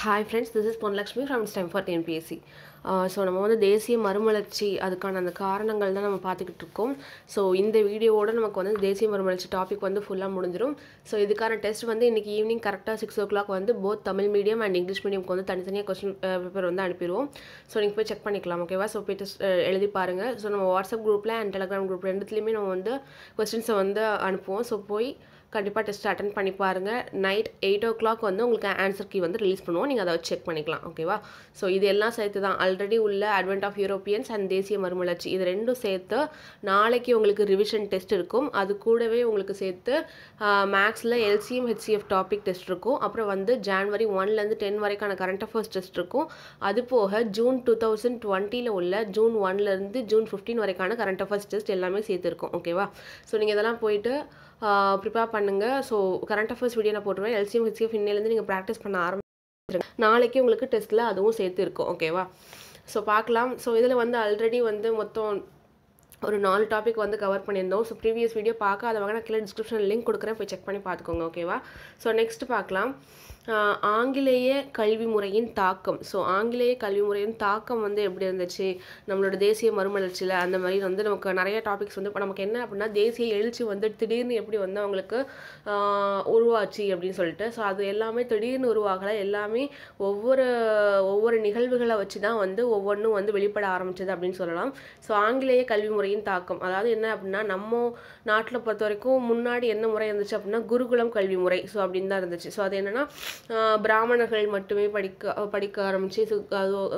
Hi friends this is Ponlakshmi from time for TNPSC so நம்ம வந்து தேசிய மறுமலர்ச்சி அதுக்கான அந்த காரணங்கள் தான் நம்ம பார்த்துக்கிட்டு இருக்கோம். ஸோ இந்த வீடியோவோட நமக்கு வந்து தேசிய மறுமலர்ச்சி டாபிக் வந்து ஃபுல்லாக முடிஞ்சிடும் ஸோ இதுக்கான டெஸ்ட் வந்து இன்றைக்கி ஈவினிங் கரெக்டாக சிக்ஸ் ஓ கிளாக் வந்து both Tamil medium and English மீடியம்க்கு வந்து தனித்தனியாக கொஸ்டின் பேப்பர் uh, வந்து அனுப்பிடுவோம். ஸோ நீங்கள் போய் செக் பண்ணிக்கலாம் ஓகேவா ஸோ போய் டெஸ்ட் uh, எழுதி பாருங்கள் ஸோ நம்ம வாட்ஸ்அப் குரூப்பில் அண்ட் டெலிகிராம் குரூப் ரெண்டுத்துலேயுமே நம்ம வந்து கொஸ்டின்ஸை வந்து அனுப்புவோம். ஸோ போய் கண்டிப்பாக டெஸ்ட் அட்டன் பண்ணி பாருங்கள் நைட் எயிட் ஓ கிளாக் வந்து உங்களுக்கு ஆன்சர் கீ வந்து ரிலீஸ் பண்ணுவோம். நீங்கள் அதை வச்சு செக் பண்ணிக்கலாம். ஓகேவா ஸோ இது எல்லாம் சேர்த்து தான். ஆல்ரெடி உள்ள அட்வென்ட் ஆஃப் யூரோப்பியன்ஸ் அண்ட் தேசிய மறுமலர்ச்சி. இது ரெண்டும் சேர்த்து நாளைக்கு உங்களுக்கு ரிவிஷன் டெஸ்ட் இருக்கும். அது கூடவே உங்களுக்கு சேர்த்து மேக்ஸில் எல்சிஎம் ஹெச்சிஎஃப் டாபிக் டெஸ்ட் இருக்கும். அப்புறம் வந்து ஜான்வரி ஒன்லேருந்து டென் வரைக்கான கரண்ட் அஃபேர்ஸ் டெஸ்ட் இருக்கும். அது போக ஜூன் டூ தௌசண்ட் டுவெண்ட்டியில் உள்ள ஜூன் ஒன்லேருந்து ஜூன் ஃபிஃப்டீன் வரைக்கான கரண்ட் அஃபேர்ஸ் டெஸ்ட் எல்லாமே சேர்த்துருக்கும் ஓகேவா ஸோ நீங்கள் இதெல்லாம் போயிட்டு ப்ரிப்பேர் பண்ணுங்கள் ஸோ கரண்ட் அஃபேர்ஸ் வீடியோ நான் போட்டுருவேன். எல்சிஎம் ஹெச்சிஎஃப் இன்னிலேருந்து நீங்கள் ப்ராக்டிஸ் பண்ண ஆரம்பிச்சிருங்க. நாளைக்கு உங்களுக்கு டெஸ்ட்டில் அதுவும் சேர்த்து இருக்கும். ஓகேவா ஸோ பார்க்கலாம். ஸோ இதில் வந்து ஆல்ரெடி வந்து மொத்தம் ஒரு நாலு டாபிக் வந்து கவர் பண்ணியிருந்தோம். ஸோ ப்ரீவியஸ் வீடியோ பார்க்காதவங்க நான் கீழே டிஸ்கிரிப்ஷன் லிங்க் கொடுக்குறேன். போய் செக் பண்ணி பார்த்துக்கோங்க. ஓகேவா ஸோ நெக்ஸ்ட் பார்க்கலாம். ஆங்கிலேய கல்வி முறையின் தாக்கம். ஸோ ஆங்கிலேய கல்வி முறையின் தாக்கம் வந்து எப்படி இருந்துச்சு? நம்மளோட தேசிய மறுமலர்ச்சியில் அந்த மாதிரி வந்து நமக்கு நிறைய டாபிக்ஸ் வந்து இப்போ நமக்கு என்ன அப்படின்னா தேசிய எழுச்சி வந்து திடீர்னு எப்படி வந்து அவங்களுக்கு உருவாச்சு அப்படின்னு சொல்லிட்டு. ஸோ அது எல்லாமே திடீர்னு உருவாகலை. எல்லாமே ஒவ்வொரு ஒவ்வொரு நிகழ்வுகளை வச்சு தான் வந்து ஒவ்வொன்றும் வந்து வெளிப்பட ஆரம்பிச்சது அப்படின்னு சொல்லலாம். ஸோ ஆங்கிலேய கல்வி முறையின் தாக்கம். அதாவது என்ன அப்படின்னா நம்ம நாட்டில் பொறுத்த வரைக்கும் முன்னாடி என்ன முறை இருந்துச்சு அப்படின்னா குருகுலம் கல்வி முறை. ஸோ அப்படின்னு தான் இருந்துச்சு. ஸோ அது என்னென்னா பிராமணர்கள் மட்டுமே படிக்க படிக்க ஆரம்பிச்சு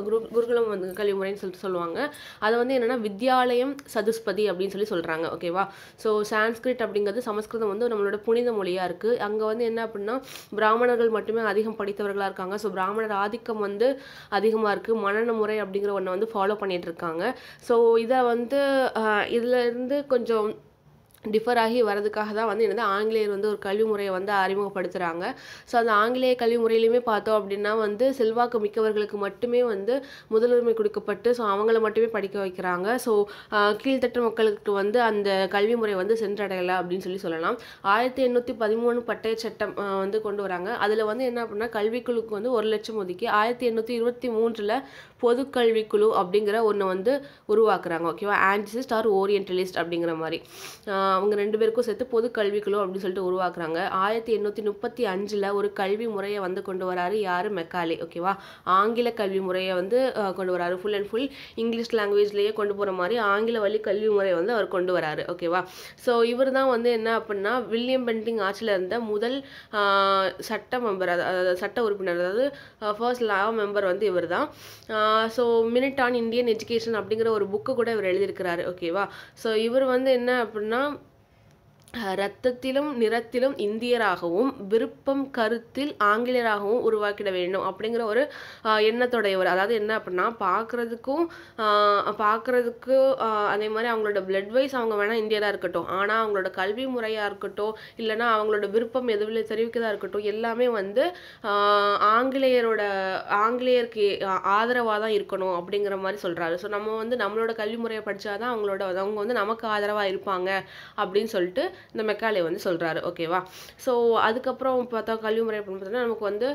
குரு குருகுலம் வந்து கல்வி முறைன்னு சொல்லிட்டு சொல்லுவாங்க. அதை வந்து என்னென்னா வித்யாலயம் சதுஸ்பதி அப்படின்னு சொல்லி சொல்கிறாங்க ஓகேவா ஸோ சான்ஸ்கிரிட் அப்படிங்கிறது சமஸ்கிருதம் வந்து நம்மளோட புனித மொழியாக இருக்குது அங்கே வந்து என்ன அப்படின்னா பிராமணர்கள் மட்டுமே அதிகம் படித்தவர்களாக இருக்காங்க. ஸோ பிராமணர் ஆதிக்கம் வந்து அதிகமாக இருக்குது மனன முறை அப்படிங்கிற ஒன்றை வந்து ஃபாலோ பண்ணிகிட்டு இருக்காங்க. ஸோ இதை வந்து இதில் இருந்து கொஞ்சம் டிஃபர் ஆகி வரதுக்காக தான் வந்து என்னது ஆங்கிலேயர் வந்து ஒரு கல்வி முறையை வந்து அறிமுகப்படுத்துகிறாங்க ஸோ அந்த ஆங்கிலேய கல்வி முறையிலையுமே பார்த்தோம் அப்படின்னா வந்து செல்வாக்கு மிக்கவர்களுக்கு மட்டுமே வந்து முதலுரிமை கொடுக்கப்பட்டு ஸோ அவங்கள மட்டுமே படிக்க வைக்கிறாங்க. ஸோ கீழ்த்தட்டு மக்களுக்கு வந்து அந்த கல்வி முறை வந்து சென்றடையலை அப்படின்னு சொல்லி சொல்லலாம். ஆயிரத்தி எண்ணூற்றி பதிமூணு பட்டய சட்டம் வந்து கொண்டு வராங்க. அதில் வந்து என்ன அப்படின்னா கல்விக்குழுக்கு வந்து ஒரு லட்சம் ஒதுக்கி ஆயிரத்தி எண்ணூற்றி இருபத்தி மூன்றில் பொது கல்விக்குழு அப்படிங்கிற ஒன்று வந்து உருவாக்குறாங்க. ஓகேவா ஆன்டிசிஸ்ட் ஆர் ஓரியன்டலிஸ்ட் அப்படிங்கிற மாதிரி. அவங்க ரெண்டு பேருக்கும் சேர்த்து பொது கல்விக்குழு அப்படின்னு சொல்லிட்டு உருவாக்குறாங்க. ஆயிரத்தி எண்ணூற்றி முப்பத்தி அஞ்சில் ஒரு கல்வி முறையை வந்து கொண்டு வராரு யார்? மெக்காலே. ஓகேவா ஆங்கில கல்வி முறையை வந்து கொண்டு வராரு. ஃபுல் அண்ட் ஃபுல் இங்கிலீஷ் லாங்குவேஜ்லேயே கொண்டு போகிற மாதிரி ஆங்கில வழி கல்வி முறையை வந்து அவர் கொண்டு வராரு. ஓகேவா ஸோ இவர் தான் வந்து என்ன அப்படின்னா வில்லியம் பென்டிங் ஆட்சியில் இருந்த முதல் சட்ட மெம்பர் அதாவது சட்ட உறுப்பினர் அதாவது ஃபர்ஸ்ட் லா மெம்பர் வந்து இவர் தான். So minute on Indian education அப்படிங்கிற ஒரு புக்கு கூட இவர் எழுதியிருக்கிறாரு. ஓகேவா ஸோ இவர் வந்து என்ன அப்படின்னா ரத்தத்திலும் நிறத்திலும் இந்தியராகவும் விருப்பம் கருத்தில் ஆங்கிலேயராகவும் உருவாக்கிட வேண்டும் அப்படிங்கிற ஒரு எண்ணத்தோடையவர் அதாவது என்ன அப்படின்னா பார்க்குறதுக்கும் பார்க்குறதுக்கு அதே மாதிரி அவங்களோட பிளட் வைஸ் அவங்க வேணால் இந்தியராக இருக்கட்டும். ஆனால் அவங்களோட கல்வி முறையாக இருக்கட்டும் இல்லைனா அவங்களோட விருப்பம் எதுவில் தெரிவிக்கதாக இருக்கட்டும் எல்லாமே வந்து ஆங்கிலேயரோட ஆங்கிலேயருக்கு ஆதரவாக தான் இருக்கணும் அப்படிங்கிற மாதிரி சொல்கிறாரு ஸோ நம்ம வந்து நம்மளோட கல்வி முறையை படித்தாதான் அவங்களோட அவங்க வந்து நமக்கு ஆதரவாக இருப்பாங்க அப்படின்னு சொல்லிட்டு இந்த மெக்காலே வந்து சொல்கிறாரு ஓகேவா ஸோ அதுக்கப்புறம் பார்த்தா கல்வி முறை அப்படின்னு பார்த்தோன்னா நமக்கு வந்து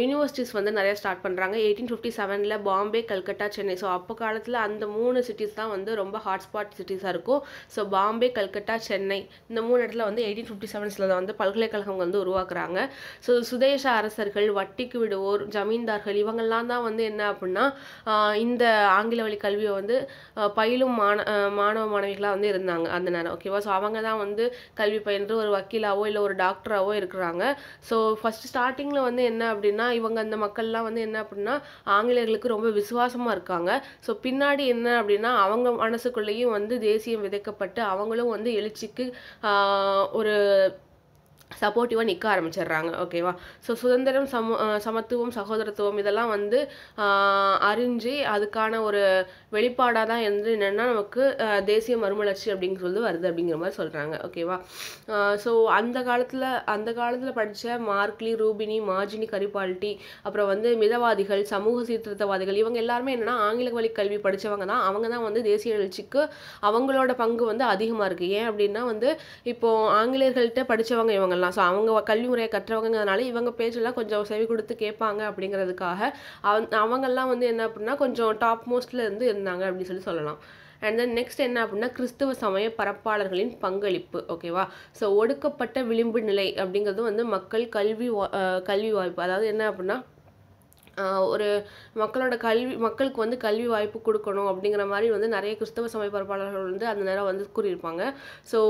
யூனிவர்சிட்டிஸ் வந்து நிறையா ஸ்டார்ட் பண்ணுறாங்க எயிட்டீன் ஃபிஃப்டி செவனில் பாம்பே கல்கட்டா சென்னை. ஸோ அப்போ காலத்தில் அந்த மூணு சிட்டிஸ் தான் வந்து ரொம்ப ஹாட்ஸ்பாட் சிட்டிஸாக இருக்கும். ஸோ பாம்பே கல்கட்டா சென்னை இந்த மூணு இடத்துல வந்து எயிட்டீன் ஃபிஃப்டி செவன்ஸில் தான் வந்து பல்கலைக்கழகம் வந்து உருவாக்குறாங்க. ஸோ சுதேச அரசர்கள் வட்டிக்கு விடுவோர் ஜமீன்தார்கள் இவங்கெல்லாம் தான் வந்து என்ன அப்படின்னா இந்த ஆங்கில வழி கல்வியை வந்து பயிலும் மாண மாணவ மாணவிகளாக வந்து இருந்தாங்க அந்த நேரம். ஓகேவா ஸோ அவங்க தான் வந்து கல்வி பயின்று ஒரு வக்கீலாவோ இல்லை ஒரு டாக்டராகவோ இருக்கிறாங்க. ஸோ ஃபஸ்ட்டு ஸ்டார்டிங்கில் வந்து என்ன அப்படின்னா இவங்க அந்த மக்கள்லாம் வந்து என்ன அப்படின்னா ஆங்கிலேயர்களுக்கு ரொம்ப விசுவாசமாக இருக்காங்க. ஸோ பின்னாடி என்ன அப்படின்னா அவங்க மனசுக்குள்ளேயும் வந்து தேசியம் விதைக்கப்பட்டு அவங்களும் வந்து எழுச்சிக்கு ஒரு சப்போர்ட்டிவாக நிற்க ஆரம்பிச்சிடுறாங்க ஓகேவா ஸோ சுதந்திரம் சம சமத்துவம் சகோதரத்துவம் இதெல்லாம் வந்து அறிஞ்சு அதுக்கான ஒரு வெளிப்பாடாக தான் வந்து என்னென்னா நமக்கு தேசிய மறுமலர்ச்சி அப்படின்னு சொல்லி வருது அப்படிங்கிற மாதிரி சொல்கிறாங்க ஓகேவா ஸோ அந்த காலத்தில் அந்த காலத்தில் படித்த மார்க்லி ரூபினி மார்ஜினி கரிபால்ட்டி அப்புறம் வந்து மிதவாதிகள் சமூக சீர்திருத்தவாதிகள் இவங்க எல்லாருமே என்னென்னா ஆங்கில வழி கல்வி படித்தவங்க தான். அவங்க தான் வந்து தேசிய எழுச்சிக்கு அவங்களோட பங்கு வந்து அதிகமாக இருக்குது ஏன் அப்படின்னா வந்து இப்போது ஆங்கிலேயர்கள்ட்ட படித்தவங்க இவங்கெல்லாம் சொல்லலாம். ஸோ அவங்க கல்வி முறையை கற்றவங்கிறதுனால இவங்க பேச்செல்லாம் கொஞ்சம் செவி கொடுத்து கேட்பாங்க அப்படிங்கிறதுக்காக அவன் அவங்கெல்லாம் வந்து என்ன அப்படின்னா கொஞ்சம் டாப் மோஸ்ட்டில் இருந்து இருந்தாங்க அப்படின்னு சொல்லி சொல்லலாம். அண்ட் தென் நெக்ஸ்ட் என்ன அப்படின்னா கிறிஸ்துவ சமய பரப்பாளர்களின் பங்களிப்பு. ஓகேவா ஸோ ஒடுக்கப்பட்ட விளிம்பு நிலை அப்படிங்கிறது வந்து மக்கள் கல்வி வா- கல்வி வாய்ப்பு. அதாவது என்ன அப்படின்னா ஒரு மக்களோட கல்வி மக்களுக்கு வந்து கல்வி வாய்ப்பு கொடுக்கணும் அப்படிங்கிற மாதிரி வந்து நிறைய கிறிஸ்தவ சமய பரப்பாளர்கள் வந்து அந்த நேரம் வந்து கூறியிருப்பாங்க. ஸோ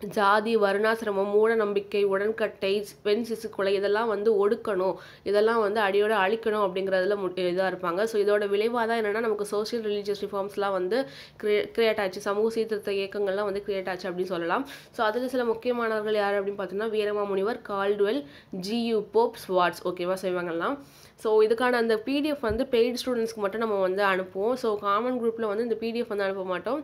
ஜாதி வருணாசிரமம் மூட நம்பிக்கை உடன்கட்டை பெண் சிசு கொலை இதெல்லாம் வந்து ஒடுக்கணும். இதெல்லாம் வந்து அடியோட அழிக்கணும் அப்படிங்கிறதுல மு இதாக இருப்பாங்க. ஸோ இதோட விளைவாக தான் என்னென்னா நமக்கு சோஷியல் ரிலீஜியஸ் ரிஃபார்ம்ஸ்லாம் வந்து கிரியே கிரியேட் ஆச்சு. சமூக சீர்திருத்த இயக்கங்கள்லாம் வந்து கிரியேட் ஆச்சு அப்படின்னு சொல்லலாம். ஸோ அதில் சில முக்கியமானவர்கள் யார் அப்படின்னு பார்த்தீங்கன்னா Veeramamunivar Caldwell G U Pope Schwartz ஓகேவா செய்வாங்கலாம் ஸோ இதுக்கான அந்த பிடிஎஃப் வந்து பெய்டு ஸ்டூடெண்ட்ஸ்க்கு மட்டும் நம்ம வந்து அனுப்புவோம். ஸோ காமன் குரூப்பில் வந்து இந்த பிடிஎஃப் வந்து அனுப்ப மாட்டோம்.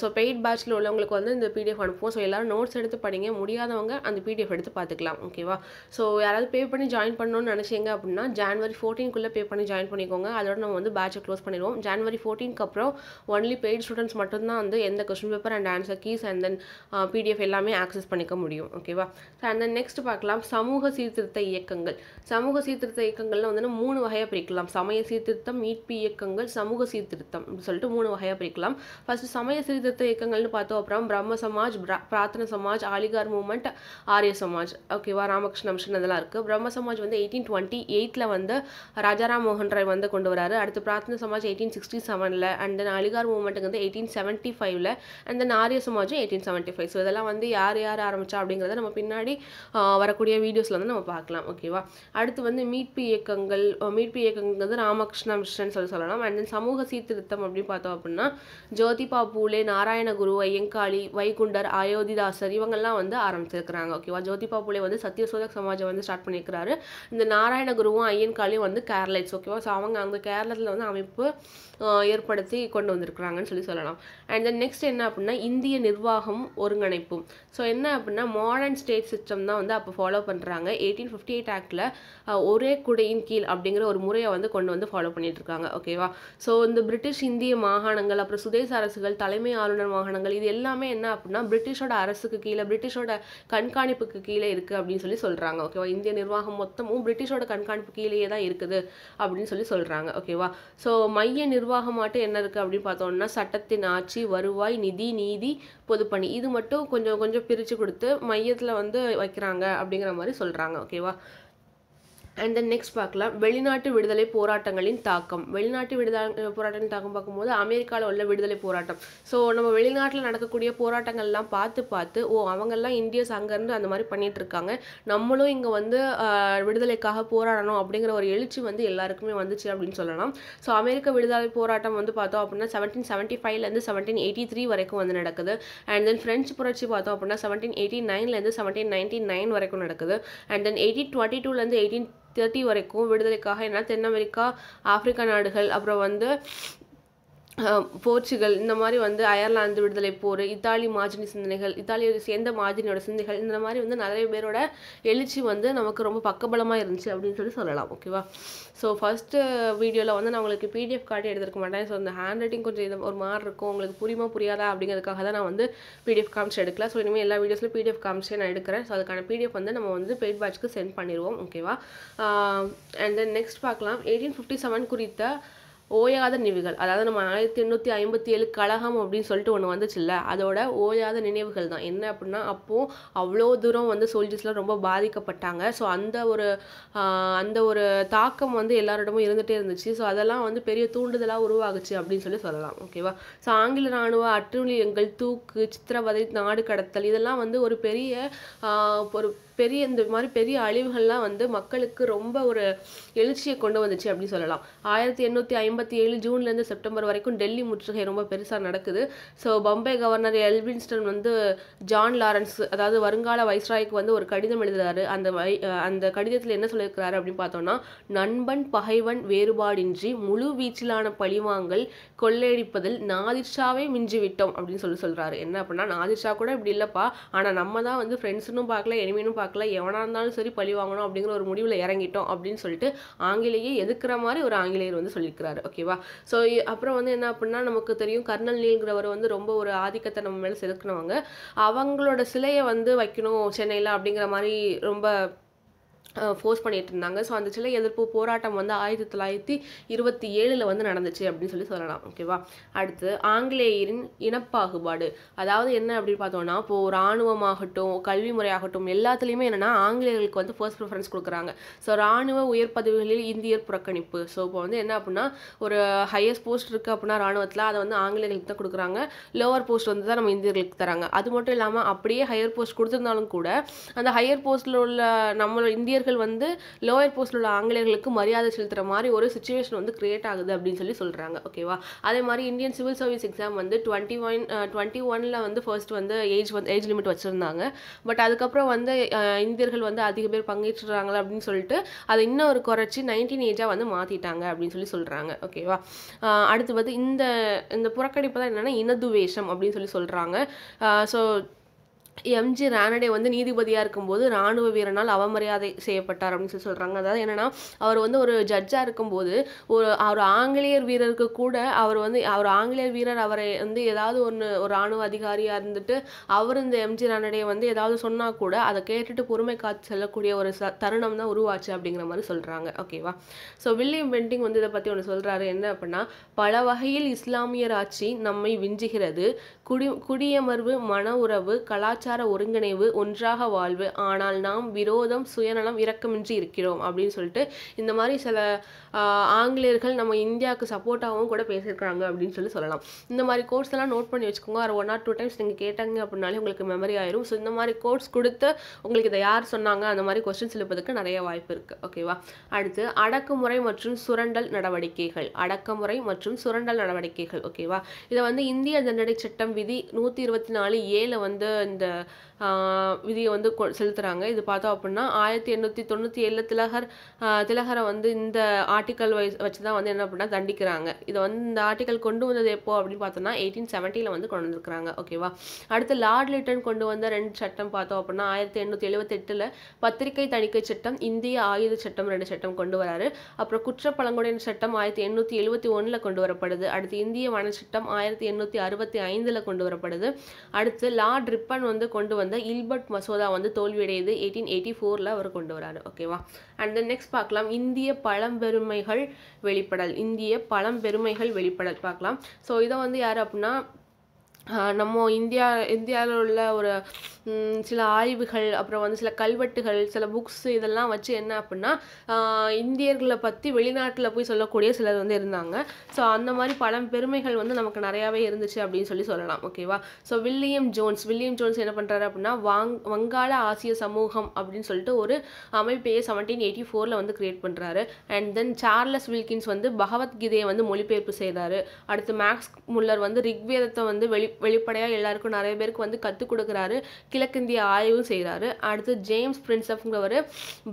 ஸோ பெய்ட் பேட்ச்சில் உள்ளவங்களுக்கு வந்து இந்த பிடிஎஃப் அனுப்புவோம். ஸோ எல்லாரும் நோட்ஸ் எடுத்து படிங்க. முடியாதவங்க அந்த பிடிஎஃப் எடுத்து பார்த்துக்கலாம். ஓகேவா ஸோ யாராவது பே பண்ணி ஜாயின் பண்ணணும்னு நினச்சிங்க அப்படின்னா ஜான்வரி ஃபோர்டீன்குள்ளே பே பண்ணி ஜாயின் பண்ணிக்கோங்க. அதோட நம்ம வந்து பேட்சை க்ளோஸ் பண்ணிடுவோம். ஜான்வரி ஃபோர்டீன்க்கு அப்புறம் ஒன்லி பெய்ட் ஸ்டூடெண்ட்ஸ் மட்டும்தான் வந்து எந்த question paper and answer keys and then PDF எல்லாமே ஆக்சஸ் பண்ணிக்க முடியும். ஓகேவா ஸோ அண்ட் தென் நெக்ஸ்ட் பார்க்கலாம். சமூக சீர்திருத்த இயக்கங்கள். சமூக சீர்திருத்த இயக்கங்கள்ல வந்து மூணு வகையாக பிரிக்கலாம். சமய சீர்திருத்தம் மீட்பு இயக்கங்கள் சமூக சீர்திருத்தம் அப்படின்னு சொல்லிட்டு மூணு வகையாக பிரிக்கலாம். ஃபஸ்ட்டு சமய சீர்திருத்த இயக்கங்கள்னு பார்த்தோம் அப்புறம் பிரம்ம சமாஜ் பிரா- பிரார்த்தன சமாஜ் ஆலிகார் மூமெண்ட் ஆரிய சமாஜ். ஓகேவா ராமகிருஷ்ண மிஷன் இதெல்லாம் இருக்குது பிரம்ம சமாஜ் வந்து எயிட்டீன் டுவெண்ட்டி எயிட்டில் வந்து ராஜாராம் மோகன் ராய் வந்து கொண்டு வராரு. அடுத்து பிரார்த்தன சமாஜ் எயிட்டீன் சிக்ஸ்டி செவனில் அண்ட் தென் அலிகார் மூமெண்ட்டுக்கு வந்து எயிட்டீன் செவன்ட்டி ஃபைவ்ல அண்ட் தென் ஆரிய சமாஜும் எயிட்டீன் செவன்ட்டி ஃபைவ் ஸோ இதெல்லாம் வந்து யார் யார் ஆரம்பிச்சா அப்படிங்கிறத நம்ம பின்னாடி வரக்கூடிய வீடியோஸில் வந்து நம்ம பார்க்கலாம். ஓகேவா அடுத்து வந்து மீட்பு இயக்கங்கள் மீட்பு இயக்கங்கள் வந்து ராமகிருஷ்ண மிஷன் சொல்லி சொல்லலாம். அண்ட் தென் சமூக சீர்திருத்தம் அப்படின்னு பார்த்தோம் அப்படின்னா ஜோதிபா பூலே நாராயணகுரு ஐயங்காளி வைகுண்டர் அயோத்திதாசர் இவங்கெல்லாம் வந்து ஆரம்பிச்சிருக்கிறாங்க. ஓகேவா? ஜோதிபா புலே வந்து சத்யசோதக் சமாஜம் வந்து ஸ்டார்ட் பண்ணியிருக்கிறாரு இந்த நாராயணகுருவும் ஐயன்காலையும் வந்து கேரளைட்ஸ் ஓகேவா? ஸோ அவங்க அங்கே கேரளத்தில் வந்து அமைப்பு ஏற்படுத்தி கொண்டு வந்திருக்கிறாங்கன்னு சொல்லி சொல்லலாம். அண்ட் தென் நெக்ஸ்ட் என்ன அப்படின்னா இந்திய நிர்வாகம் ஒருங்கிணைப்பும் ஸோ என்ன அப்படின்னா மாடர்ன் ஸ்டேட் சிஸ்டம் தான் வந்து அப்போ ஃபாலோ பண்ணுறாங்க எயிட்டீன் ஃபிஃப்டி எயிட் ஆக்டில் ஒரே குடையின் கீழ் அப்படிங்கிற ஒரு முறையை வந்து கொண்டு வந்து ஃபாலோ பண்ணிட்டு இருக்காங்க ஓகேவா? ஸோ இந்த பிரிட்டிஷ் இந்திய மாகாணங்கள் அப்புறம் சுதேச அரசுகள் தலைமை ஆளுநர் மாகாணங்கள் இது எல்லாமே என்ன அப்படின்னா பிரிட்டிஷோட அரசுக்கு கீழே பிரிட்டிஷோட கண்காணிப்புக்கு கீழே இருக்குது அப்படின்னு சொல்லி சொல்கிறாங்க ஓகேவா இந்திய நிர்வாகம் மொத்தமும் பிரிட்டிஷோட கண்காணிப்பு கீழேயே தான் இருக்குது அப்படின்னு சொல்லி சொல்கிறாங்க ஓகேவா ஸோ மைய நிர்வாகம் மட்டும் என்ன இருக்குது அப்படின்னு பார்த்தோம்னா சட்டத்தின் ஆட்சி வருவாய் நிதி நீதி பொதுப்பணி. இது மட்டும் கொஞ்சம் கொஞ்சம் பிரித்து கொடுத்து மையத்தில் வந்து வைக்கிறாங்க அப்படிங்கிற மாதிரி சொல்கிறாங்க ஓகேவா அண்ட் தென் நெக்ஸ்ட் பார்க்கலாம். வெளிநாட்டு விடுதலை போராட்டங்களின் தாக்கம். வெளிநாட்டு விடுதலை போராட்டங்களின் தாக்கம் பார்க்கும்போது அமெரிக்காவில் உள்ள விடுதலை போராட்டம். ஸோ நம்ம வெளிநாட்டில் நடக்கக்கூடிய போராட்டங்கள்லாம் பார்த்து பார்த்து ஓ அவங்கெல்லாம் இந்தியஸ் அங்கேருந்து அந்த மாதிரி பண்ணிட்டு இருக்காங்க. நம்மளும் இங்கே வந்து விடுதலைக்காக போராடணும் அப்படிங்கிற ஒரு எழுச்சி வந்து எல்லாருக்குமே வந்துச்சு அப்படின்னு சொல்லலாம். ஸோ அமெரிக்க விடுதலை போராட்டம் வந்து பார்த்தோம் அப்படின்னா செவன்டீன் செவன்ட்டி ஃபைவ்லேருந்து செவன்டீன் எயிட்டி த்ரீ வரைக்கும் வந்து நடக்குது. அண்ட் தென் ஃப்ரெஞ்சு புரட்சி பார்த்தோம் அப்படின்னா செவன்டீன் எயிட்டி நைன்லேருந்து செவன்டீன் நைன்டி நைன் வரைக்கும் நடக்குது. அண்ட் தென் எயிட்டீன் டுவெண்ட்டி டூலேருந்து எயிட்டீன் தேர்ட்டி வரைக்கும் விடுதலைக்காக என்ன தென் அமெரிக்கா ஆப்பிரிக்கா நாடுகள் அப்புறம் வந்து போர்ச்சுகல் இந்த மாதிரி வந்து அயர்லாந்து விடுதலை போர் இத்தாலி மாஜினி சிந்தனைகள் இத்தாலியை சேர்ந்த மாஜினியோட சிந்தனைகள் இந்த மாதிரி வந்து நிறைய பேரோட எழுச்சி வந்து நமக்கு ரொம்ப பக்கபலமாக இருந்துச்சு அப்படின்னு சொல்லி சொல்லலாம் ஓகேவா ஸோ ஃபஸ்ட்டு வீடியோவில் வந்து நான் உங்களுக்கு பிடிஎஃப் காட்டி எடுத்திருக்க மாட்டேன். ஸோ அந்த ஹேண்ட் ரைட்டிங் கொஞ்சம் இது ஒரு மாதிரி இருக்கும். உங்களுக்கு புரியுமா புரியாதா அப்படிங்கிறதுக்காக தான் நான் வந்து பிடிஎஃப் காமிச்சு எடுக்கல. ஸோ இனிமேல் எல்லா வீடியோஸ்லையும் பிடிஎஃப் காமிச்சே நான் எடுக்கிறேன். ஸோ அதுக்கான பிடிஎஃப் வந்து நம்ம வந்து பெய்ட் பேட்ச்க்கு சென்ட் பண்ணிடுவோம் ஓகேவா அண்ட் தென் நெக்ஸ்ட் பார்க்கலாம். எயிட்டீன் ஃபிஃப்டி செவன் குறித்த ஓயாத நினைவுகள். அதாவது நம்ம ஆயிரத்தி எண்ணூற்றி ஐம்பத்தி ஏழு கழகம் அப்படின்னு சொல்லிட்டு ஒன்று வந்துச்சுல்ல அதோட ஓயாத நினைவுகள் தான். என்ன அப்படின்னா அப்போது அவ்வளோ தூரம் வந்து சோல்ஜர்ஸ்லாம் ரொம்ப பாதிக்கப்பட்டாங்க. ஸோ அந்த ஒரு அந்த ஒரு தாக்கம் வந்து எல்லாரிடமும் இருந்துகிட்டே இருந்துச்சு. ஸோ அதெல்லாம் வந்து பெரிய தூண்டுதலாக உருவாகுச்சு அப்படின்னு சொல்லி சொல்லலாம். ஓகேவா ஸோ ஆங்கில இராணுவ அட்டுழியங்கள் தூக்கு சித்திரவதை நாடு கடத்தல் இதெல்லாம் வந்து ஒரு பெரிய ஒரு பெரிய இந்த மாதிரி பெரிய அழிவுகள்லாம் வந்து மக்களுக்கு ரொம்ப ஒரு எழுச்சியை கொண்டு வந்துச்சு அப்படின்னு சொல்லலாம். ஆயிரத்தி எண்ணூற்றி ஐம்பத்தி ஏழு ஜூன்லேருந்து செப்டம்பர் வரைக்கும் டெல்லி முற்றுகை ரொம்ப பெருசாக நடக்குது. ஸோ பம்பே கவர்னர் எல்வின்ஸ்டன் வந்து ஜான் லாரன்ஸ் அதாவது வருங்கால வைஸ்ராய்க்கு வந்து ஒரு கடிதம் எழுதுறாரு. அந்த வை அந்த கடிதத்தில் என்ன சொல்லியிருக்கிறாரு அப்படின்னு பார்த்தோம்னா நண்பன் பகைவன் வேறுபாடின்றி முழு வீச்சிலான பழிவாங்கல் கொள்ளையடிப்பதில் நாதிர்ஷாவே மிஞ்சி விட்டோம் அப்படின்னு சொல்லி சொல்கிறாரு என்ன அப்படின்னா நாதிர்ஷா கூட இப்படி இல்லைப்பா. ஆனால் நம்ம தான் வந்து ஃப்ரெண்ட்ஸுன்னு பார்க்கல எனிமீனும் பார்க்கல. எவனாக இருந்தாலும் சரி பழி வாங்கணும் அப்படிங்கிற ஒரு முடிவில் இறங்கிட்டோம் அப்படின்னு சொல்லிட்டு ஆங்கிலேயே எதுக்குற மாதிரி ஒரு ஆங்கிலேயர் வந்து சொல்லியிருக்கிறாரு. ஓகேவா? ஸோ அப்புறம் வந்து என்ன அப்படின்னா நமக்கு தெரியும் கர்னல் நீல்ங்கிறவர் வந்து ரொம்ப ஒரு ஆதிக்கத்தை நம்ம மேலே செதுக்கினவங்க அவங்களோட சிலையை வந்து வைக்கணும் சென்னையில் அப்படிங்கிற மாதிரி ரொம்ப ஃபோர்ஸ் பண்ணிட்டு இருந்தாங்க. ஸோ அந்த சிலை எதிர்ப்பு போராட்டம் வந்து ஆயிரத்தி தொள்ளாயிரத்தி இருபத்தி ஏழில் வந்து நடந்துச்சு அப்படின்னு சொல்லி சொல்லலாம். ஓகேவா அடுத்து ஆங்கிலேயரின் இனப்பாகுபாடு. அதாவது என்ன அப்படின்னு பார்த்தோம்னா இப்போ இராணுவமாகட்டும் கல்வி முறையாகட்டும் எல்லாத்துலேயுமே என்னென்னா ஆங்கிலேயர்களுக்கு வந்து ஃபர்ஸ்ட் ப்ரிஃபரன்ஸ் கொடுக்குறாங்க. ஸோ இராணுவ உயர் பதவிகளில் இந்தியர் புறக்கணிப்பு. ஸோ இப்போ வந்து என்ன அப்படின்னா ஒரு ஹையஸ்ட் போஸ்ட் இருக்குது அப்படின்னா இராணுவத்தில் அதை வந்து ஆங்கிலேயர்களுக்கு தான் கொடுக்குறாங்க. லோவர் போஸ்ட் வந்து தான் நம்ம இந்தியர்களுக்கு தராங்க. அது மட்டும் இல்லாமல் அப்படியே ஹையர் போஸ்ட் கொடுத்துருந்தாலும் கூட அந்த ஹையர் போஸ்ட்டில் உள்ள நம்மளோட இந்தியர்கள் வந்து லோயர் போஸ்டில் உள்ள ஆங்கிலேயர்களுக்கு மரியாதை செலுத்துகிற மாதிரி ஒரு சுச்சுவேஷன் வந்து கிரியேட் ஆகுது அப்படின்னு சொல்லி சொல்கிறாங்க ஓகேவா அதே மாதிரி இந்தியன் சிவில் சர்வீஸ் எக்ஸாம் வந்து டுவெண்ட்டி ஒன் டுவெண்ட்டி ஒனில் வந்து ஃபர்ஸ்ட் வந்து ஏஜ் வந்து ஏஜ் லிமிட் வச்சுருந்தாங்க. பட் அதுக்கப்புறம் வந்து இந்தியர்கள் வந்து அதிக பேர் பங்கேற்றுறாங்களா அப்படின்னு சொல்லிட்டு அதை இன்னும் ஒரு குறைச்சி நைன்டீன் ஏஜாக வந்து மாற்றிட்டாங்க அப்படின்னு சொல்லி சொல்கிறாங்க ஓகேவா அடுத்து வந்து இந்த இந்த புறக்கணிப்பு தான் என்னென்னா இனதுவேஷம் அப்படின்னு சொல்லி சொல்கிறாங்க ஸோ எம்ஜி ரானடே வந்து நீதிபதியாக இருக்கும்போது ராணுவ வீரனால் அவமரியாதை செய்யப்பட்டார் அப்படின்னு சொல்லி சொல்கிறாங்க அதாவது என்னென்னா அவர் வந்து ஒரு ஜட்ஜாக இருக்கும்போது ஒரு அவர் ஆங்கிலேயர் வீரருக்கு கூட அவர் வந்து அவர் ஆங்கிலேயர் வீரர் அவரை வந்து ஏதாவது ஒன்று ஒரு ராணுவ அதிகாரியாக இருந்துட்டு அவர் இந்த எம்ஜி ரானடே வந்து ஏதாவது சொன்னால் கூட அதை கேட்டுட்டு பொறுமை காத்து செல்லக்கூடிய ஒரு ச தருணம் தான் உருவாச்சு அப்படிங்கிற மாதிரி சொல்கிறாங்க ஓகேவா ஸோ வில்லியம் பெண்டிங் வந்து இதை பற்றி ஒன்று சொல்கிறாரு என்ன அப்படின்னா பல வகையில் இஸ்லாமியர் ஆட்சி நம்மை விஞ்சுகிறது. குடி குடியமர்வு மன உறவு கலாச்சார ஒருங்கிணைவு ஒன்றாக வாழ்வு. ஆனால் நாம் விரோதம் சுயநலம் இரக்கமின்றி இருக்கிறோம் அப்படின்னு சொல்லிட்டு இந்த மாதிரி சில ஆங்கிலேயர்கள் நம்ம இந்தியாவுக்கு சப்போர்ட்டாகவும் கூட பேசியிருக்காங்க அப்படின்னு சொல்லி சொல்லலாம். இந்த மாதிரி கோர்ஸ் எல்லாம் நோட் பண்ணி வச்சுக்கோங்க. ஒரு ஒன் ஆர் டூ டைம்ஸ் நீங்கள் கேட்டாங்க அப்படின்னாலே உங்களுக்கு மெமரி ஆயிரும். ஸோ இந்த மாதிரி கோர்ஸ் கொடுத்து உங்களுக்கு இதை யார் சொன்னாங்க? அந்த மாதிரி கொஸ்டின்ஸ் எழுப்பதுக்கு நிறைய வாய்ப்பு இருக்குது ஓகேவா அடுத்து அடக்குமுறை மற்றும் சுரண்டல் நடவடிக்கைகள். அடக்குமுறை மற்றும் சுரண்டல் நடவடிக்கைகள். ஓகேவா இதை வந்து இந்திய தண்டனை சட்டம் விதி நூற்றி இருபத்தி நாலு ஏழு வந்து இந்த the விதியை வந்து கொ- இது பார்த்தோம் அப்படின்னா ஆயிரத்தி எண்ணூற்றி தொண்ணூற்றி ஏழில் திலகர் திலகரை வந்து இந்த ஆர்டிக்கல் வைஸ் வச்சு தான் வந்து என்ன அப்படின்னா தண்டிக்கிறாங்க. இதை வந்து இந்த ஆர்டிக்கல் கொண்டு வந்தது எப்போ அப்படின்னு பார்த்தோம்னா எயிட்டீன் செவன்ட்டியில் வந்து கொண்டு வந்திருக்கிறாங்க. ஓகேவா அடுத்து லார்ட் லிட்டன் கொண்டு வந்த ரெண்டு சட்டம் பார்த்தோம் அப்படின்னா ஆயிரத்தி எண்ணூற்றி எழுபத்தெட்டில் பத்திரிகை தணிக்கை சட்டம் இந்திய ஆயுத சட்டம் ரெண்டு சட்டம் கொண்டு வராரு. அப்புறம் குற்ற சட்டம் ஆயிரத்தி எண்ணூற்றி எழுபத்தி ஒன்றில் கொண்டு வரப்படுது. அடுத்து இந்திய வன சட்டம் ஆயிரத்தி எண்ணூற்றி அறுபத்தி ஐந்தில் கொண்டு வரப்படுது. அடுத்து லார்ட் ரிப்பன் வந்து கொண்டு வந்த இல்பர்ட் மசோதா வந்து தோல்வியடையுது எயிட்டீன் எயிட்டி ஃபோரில் அவர் கொண்டு வராரு. ஓகேவா அண்ட் தென் நெக்ஸ்ட் பார்க்கலாம். இந்திய பழம்பெருமைகள் வெளிப்படல். இந்திய பழம்பெருமைகள் வெளிப்படல் பார்க்கலாம். ஸோ இதை வந்து யார் அப்படின்னா நம்ம இந்தியா இந்தியாவில் உள்ள ஒரு சில ஆய்வுகள் அப்புறம் வந்து சில கல்வெட்டுகள் சில புக்ஸ் இதெல்லாம் வச்சு என்ன அப்படின்னா இந்தியர்களை பற்றி வெளிநாட்டில் போய் சொல்லக்கூடிய சிலர் வந்து இருந்தாங்க. ஸோ அந்த மாதிரி பழம் பெருமைகள் வந்து நமக்கு நிறையாவே இருந்துச்சு அப்படின்னு சொல்லி சொல்லலாம். ஓகேவா so William Jones William Jones என்ன பண்ணுறாரு அப்படின்னா வாங் வங்காள ஆசிய சமூகம் அப்படின்னு சொல்லிட்டு ஒரு அமைப்பையே செவன்டீன் எயிட்டி ஃபோரில் வந்து கிரியேட் பண்ணுறாரு அண்ட் தென் சார்லஸ் வில்கின்ஸ் வந்து பகவத்கீதையை வந்து மொழிபெயர்ப்பு செய்கிறாரு அடுத்து மேக்ஸ் முல்லர் வந்து ரிக்வேதத்தை வந்து வெளி வெளிப்படையாக எல்லாருக்கும் நிறைய பேருக்கு வந்து கற்றுக் கொடுக்குறாரு. கிழக்கிந்திய ஆய்வும் செய்கிறாரு அடுத்து ஜேம்ஸ் பிரின்சப்ங்கிறவர்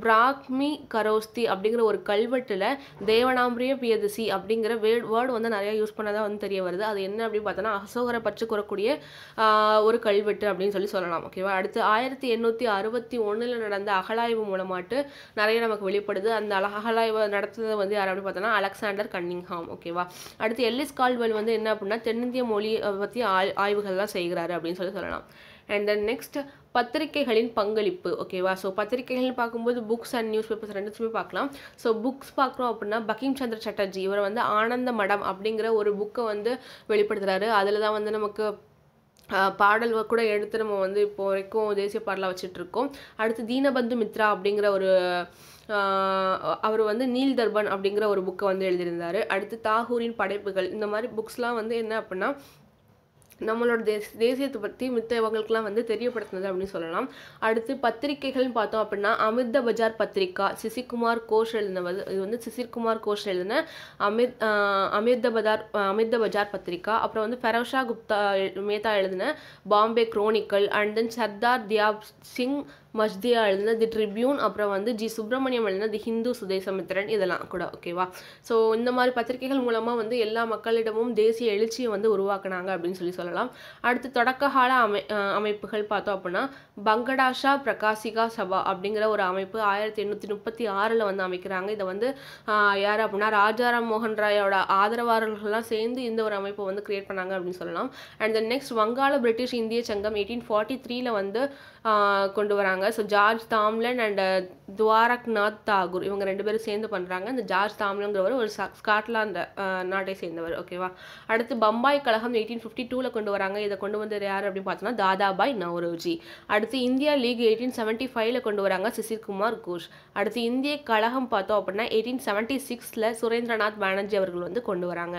பிராக்மி கரோஸ்தி அப்படிங்கிற ஒரு கல்வெட்டில் தேவனாம்பிரிய பியதசி அப்படிங்கிற வேர்ட் வேர்டு வந்து நிறையா யூஸ் பண்ணதாக வந்து தெரிய வருது. அது என்ன அப்படின்னு பார்த்தோன்னா அசோகரை பற்றி கூறக்கூடிய ஒரு கல்வெட்டு அப்படின்னு சொல்லி சொல்லலாம். ஓகேவா அடுத்து ஆயிரத்தி எண்ணூற்றி அறுபத்தி ஒன்றில் நடந்த அகலாய்வு மூலமாட்டு நிறைய நமக்கு வெளிப்படுது. அந்த அகலாய்வு அகழாய்வு நடத்துனது வந்து யார் அப்படின்னு பார்த்தோன்னா அலெக்சாண்டர் கன்னிங்ஹாம். ஓகேவா அடுத்து எல்லிஸ் கால்வெல் வந்து என்ன அப்படின்னா தென்னிந்திய மொழி பற்றி ஆய் ஆய்வுகள்லாம் செய்கிறாரு அப்படின்னு சொல்லி சொல்லலாம். அண்ட் தென் நெக்ஸ்ட் பத்திரிகைகளின் பங்களிப்பு ஓகேவா ஸோ பத்திரிகைகள்னு பார்க்கும்போது புக்ஸ் அண்ட் நியூஸ் பேப்பர்ஸ் ரெண்டுத்துமே பார்க்கலாம். ஸோ புக்ஸ் பார்க்குறோம் அப்படின்னா பக்கிம் சந்திர சட்டர்ஜி இவர் வந்து ஆனந்த மடம் அப்படிங்கிற ஒரு புக்கை வந்து வெளிப்படுத்துறாரு. அதில் தான் வந்து நமக்கு ஆஹ், பாடல் கூட எடுத்து நம்ம வந்து இப்போ வரைக்கும் தேசிய பாடலாக வச்சுட்டு இருக்கோம் அடுத்து தீனபந்து மித்ரா அப்படிங்கிற ஒரு ஆஹ், அவர் வந்து நீல் தர்பன் அப்படிங்கிற ஒரு புக்கை வந்து எழுதியிருந்தாரு. அடுத்து தாகூரின் படைப்புகள் இந்த மாதிரி புக்ஸ்லாம் வந்து என்ன அப்படின்னா நம்மளோட தேச தேசியத்தை பற்றி மித்தவங்களுக்குலாம் வந்து தெரியப்படுத்துனது அப்படின்னு சொல்லலாம். அடுத்து பத்திரிகைகள்னு பார்த்தோம் அப்படின்னா அமிர்த பஜார் பத்திரிகா சிசிகுமார் கோஷ் எழுதினது இது வந்து சிசிர்குமார் கோஷ் எழுதின அமித் அமிர்த பஜார் அமிர்த பஜார் பத்திரிகா. அப்புறம் வந்து ஃபெரோஷா குப்தா எழு- மேத்தா எழுதின Bombay Chronicle and then Sardar Dyal Singh Majithia எழுதின தி ட்ரிபியூன் அப்புறம் வந்து ஜி சுப்பிரமணியம் எழுதின தி ஹிந்து சுதேசமித்திரன் இதெல்லாம் கூட ஓகேவா ஸோ இந்த மாதிரி பத்திரிகைகள் மூலமாக வந்து எல்லா மக்களிடமும் தேசிய எழுச்சியை வந்து உருவாக்குனாங்க அப்படின்னு சொல்லி சொல்லலாம். அடுத்து தொடக்ககால அமை அமைப்புகள் பார்த்தோம் அப்படின்னா பங்கடாஷா பிரகாசிகா சபா அப்படிங்கிற ஒரு அமைப்பு ஆயிரத்தி எண்ணூற்றி முப்பத்தி ஆறில் வந்து அமைக்கிறாங்க. இதை வந்து யார் அப்படின்னா ராஜாராம் மோகன் ராயோட ஆதரவாளர்கள்லாம் சேர்ந்து இந்த ஒரு அமைப்பை வந்து கிரியேட் பண்ணாங்க அப்படின்னு சொல்லலாம். அண்ட் தென் நெக்ஸ்ட் வங்காள பிரிட்டிஷ் இந்திய சங்கம் எயிட்டீன் ஃபார்ட்டி த்ரீல வந்து கொண்டு வராங்க. So George Thompson and uh, Dwarkanath Tagore இவங்க ரெண்டு பேரும் சேர்ந்து பண்ணுறாங்க இந்த ஜார்ஜ் தாம்லங்கிறவர் ஒரு ஸ்காட்லாந்து நாட்டை சேர்ந்தவர். ஓகேவா அடுத்து பம்பாய் கழகம் எயிட்டீன் ஃபிஃப்டி டூவில் கொண்டு வராங்க. இதை கொண்டு வந்தது யார் அப்படின்னு பார்த்தோம்னா தாதாபாய் நவ்ரோஜி. அடுத்து இந்தியா லீக் எயிட்டீன் செவன்ட்டி ஃபைவ்ல கொண்டு வராங்க சிசிர்குமார் கோஷ். அடுத்து இந்திய கழகம் பார்த்தோம் அப்படின்னா எயிட்டீன் செவன்ட்டி சிக்ஸில் சுரேந்திரநாத் பானர்ஜி அவர்கள் வந்து கொண்டு வராங்க.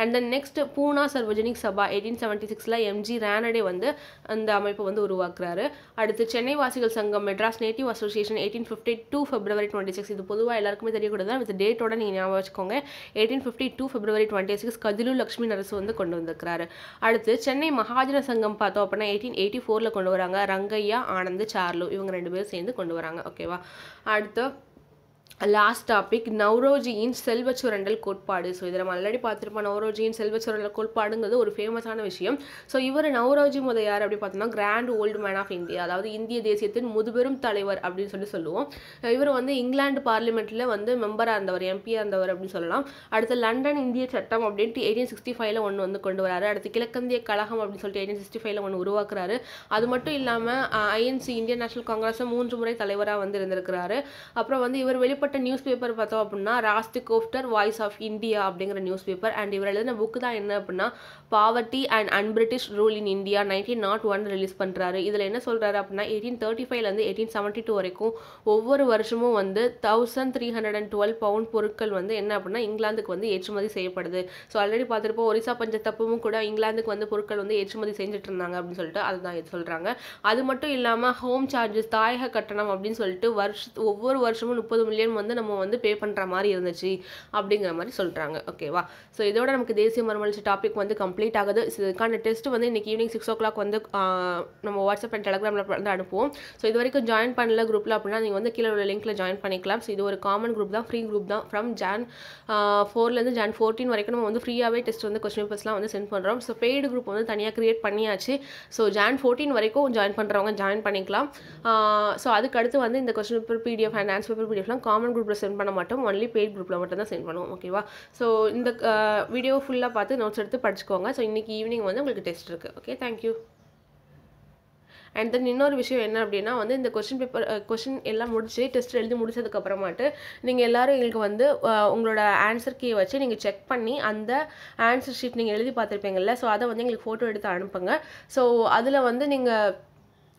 And then next Poona Sarvajanik Sabha eighteen seventy சிக்ஸில் எம்ஜி ரேனடே வந்து அந்த அமைப்பை வந்து உருவாக்குறாரு. அடுத்து சென்னை வாசிகள் சங்கம் Madras native association eighteen fifty two February twenty six இது பொதுவாக எல்லாருக்குமே தெரியக்கூடாது வித் டேட்டோட நீங்கள் ஞாபகம் வச்சுக்கோங்க. Eighteen fifty two February twenty six Gazulu Lakshmi Narasu வந்து கொண்டு வந்திருக்கிறாரு. அடுத்து சென்னை மகாஜன சங்கம் பார்த்தோம் அப்படின்னா எயிட்டீன் எயிட்டி ஃபோரில் கொண்டு வராங்க. ரங்கையா ஆனந்த் சார்லு இவங்க ரெண்டு பேரும் சேர்ந்து கொண்டு வராங்க. ஓகேவா அடுத்து லாஸ்ட் டாபிக் நவ்ரோஜியின் செல்வ சுரண்டல் கோட்பாடு. ஸோ இதை நம்ம ஆல்ரெடி பார்த்துருப்போம். நவ்ரோஜியின் செல்வச் சுரண்டல் கோட்பாடுங்கிறது ஒரு ஃபேமஸான விஷயம். ஸோ இவர் நவ்ரோஜி முத யார் அப்படி பார்த்தோம்னா grand old man of India அதாவது இந்திய தேசியத்தின் முதுபெரும் தலைவர் அப்படின்னு சொல்லி சொல்லுவோம். இவர் வந்து இங்கிலாந்து பார்லிமெண்ட்டில் வந்து மெம்பராக இருந்தவர் எம்பியாக இருந்தவர் அப்படின்னு சொல்லலாம். அடுத்து லண்டன் இந்திய சட்டம் அப்படின்ட்டு எயிட்டீன் சிக்ஸ்டி ஃபைவ்ல ஒன்று வந்து கொண்டு வராரு. அடுத்து கிழக்கந்திய கழகம் அப்படின்னு சொல்லிட்டு எயிட்டீன் சிக்ஸ்டி ஃபைவ்ல ஒன்று உருவாக்குறாரு. அது மட்டும் இல்லாமல் ஐஎன்சி இந்தியன் நேஷனல் காங்கிரஸ் மூன்று முறை தலைவராக வந்து இருந்திருக்கிறாரு. அப்புறம் வந்து இவர் வெளிப்பட்ட நியூஸ் பேப்பர் பார்த்தோம் அப்படின்னா Rast Goftar voice of India அப்படிங்கிற நியூஸ் பேப்பர் அண்ட் இவர் எழுதின புக்கு தான் என்ன அப்படின்னா poverty and unbritish rule in India nineteen naught one release பண்ணுறாரு இதில் என்ன சொல்கிறாரு அப்படின்னா எயிட்டீன் தேர்ட்டி ஃபைவ்லேருந்து எயிட்டீன் செவன்ட்டி டூ வரைக்கும் ஒவ்வொரு வருஷமும் வந்து thousand three hundred and twelve pound பொருட்கள் வந்து என்ன அப்படின்னா இங்கிலாந்துக்கு வந்து ஏற்றுமதி செய்யப்படுது. ஸோ ஆல்ரெடி பார்த்துருப்போம் ஒரிசா பஞ்சத்தப்பமும் கூட இங்கிலாந்துக்கு வந்து பொருட்கள் வந்து ஏற்றுமதி செஞ்சுட்டு இருந்தாங்க அப்படின்னு சொல்லிட்டு அதுதான் இது சொல்கிறாங்க அது மட்டும் இல்லாமல் ஹோம் சார்ஜஸ் தாயக கட்டணம் அப்படின்னு சொல்லிட்டு வருஷ ஒவ்வொரு வருஷமும் முப்பது மில்லியன் வந்து நம்ம வந்து பே பண்ணுற மாதிரி இருந்துச்சு அப்படிங்கிற மாதிரி சொல்கிறாங்க ஓகேவா ஸோ இதோட நமக்கு தேசிய மறுமலர்ச்சி டாபிக் வந்து கம்ப்ளீட் ஆகுது. இதுக்கான டெஸ்ட் வந்து இன்றைக்கி ஈவினிங் சிக்ஸ் ஓ கிளாக் வந்து நம்ம வாட்ஸ்அப் அண்ட் டெலிகிராமில் வந்து அனுப்புவோம். ஸோ இது வரைக்கும் ஜாயின் பண்ணல குரூப்பில் அப்படின்னா நீங்கள் வந்து கீழே உள்ள லிங்க்கில் ஜாயின் பண்ணிக்கலாம். ஸோ இது ஒரு காமன் குரூப் தான் ஃப்ரீ குரூப் தான். ஃப்ரம் ஜான் ஃபோர்லேருந்து ஜான் ஃபோர்டீன் வரைக்கும் நம்ம வந்து ஃப்ரீயாகவே டெஸ்ட் வந்து கொஸ்டின் பேப்பர்ஸ்லாம் வந்து சென்ட் பண்ணுறோம் ஸோ பெய்டு குரூப் வந்து தனியாக கிரியேட் பண்ணியாச்சு. ஸோ ஜான் ஃபோர்டீன் வரைக்கும் ஜாயின் பண்ணுறவங்க ஜாயின் பண்ணிக்கலாம். ஸோ அதுக்கு அடுத்து வந்து இந்த question paper PDF and answer paper பிடிஎஃப்லாம் common குரூப்பில் சென்ட் பண்ண மாட்டோம். ஒன்லி பெய்ட் குரூப்பில் மட்டும் தான் சென்ட் பண்ணுவோம். ஓகேவா ஸோ இந்த வீடியோ ஃபுல்லாக பார்த்து நோட்ஸ் எடுத்து படிச்சுக்கோங்க. ஸோ இன்றைக்கி ஈவினிங் வந்து உங்களுக்கு டெஸ்ட் இருக்குது ஓகே தேங்க்யூ அண்ட் தென் இன்னொரு விஷயம் என்ன அப்படின்னா வந்து இந்த கொஷின் பேப்பர் கொஷின் எல்லாம் முடிச்சு டெஸ்ட் எழுதி முடிச்சதுக்கப்புறமாட்டு நீங்கள் எல்லாரும் எங்களுக்கு வந்து உங்களோட ஆன்சர் கீயை வச்சு நீங்கள் செக் பண்ணி அந்த ஆன்சர் ஷீட் நீங்கள் எழுதி பார்த்துருப்பீங்கல்ல ஸோ அதை வந்து எங்களுக்கு ஃபோட்டோ எடுத்து அனுப்புங்க. ஸோ அதில் வந்து நீங்கள்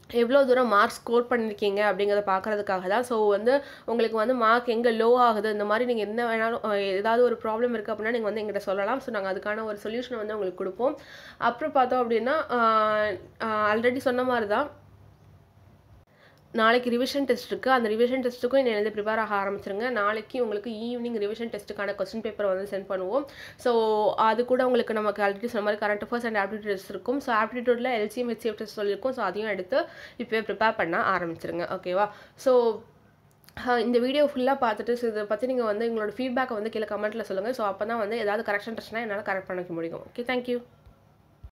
எவ்வளோ தூரம் மார்க் ஸ்கோர் பண்ணியிருக்கீங்க அப்படிங்கிறத பார்க்கறதுக்காக தான். ஸோ வந்து உங்களுக்கு வந்து மார்க் எங்கே லோ ஆகுது இந்த மாதிரி நீங்கள் என்ன வேணாலும் ஏதாவது ஒரு ப்ராப்ளம் இருக்குது அப்படின்னா நீங்கள் வந்து எங்கிட்ட சொல்லலாம். ஸோ நாங்கள் அதுக்கான ஒரு சொல்யூஷனை வந்து உங்களுக்கு கொடுப்போம். அப்புறம் பார்த்தோம் அப்படின்னா ஆல்ரெடி சொன்ன மாதிரி தான் நாளைக்கு ரிவிஷன் டெஸ்ட் இருக்குது அந்த ரிவிஷன் டெஸ்ட்டுக்கும் இன்னும் எழுந்து ப்ரிப்பேர் ஆக ஆரம்பிச்சிருங்க. நாளைக்கு உங்களுக்கு ஈவினிங் ரிவிஷன் டெஸ்ட்டுக்கான கொஸ்டின் பேப்பர் வந்து சென்ட் பண்ணுவோம். ஸோ அது கூட உங்களுக்கு நமக்கு ஆல்ரெடி சொன்ன மாதிரி current affairs and aptitude test இருக்கும். ஸோ ஆப்டிடியூட்டில் எல்சிஎம் ஹெச்சிஎஃப் டெஸ்ட் சொல்லியிருக்கும். ஸோ அதையும் எடுத்து இப்போவே ப்ரிப்பேர் பண்ண ஆரம்பிச்சிருங்க. ஓகேவா ஸோ இந்த வீடியோ ஃபுல்லாக பார்த்துட்டு ஸோ இதை பற்றி நீங்கள் வந்து எங்களோட ஃபீட்பேக்கை வந்து கீழே கமெண்ட்டில் சொல்லுங்கள் ஸோ அப்போ தான் வந்து ஏதாவது கரெக்ஷன் டெஸ்ட்னா என்னால் கரெக்ட் பண்ணிக்க முடியும். Okay thank you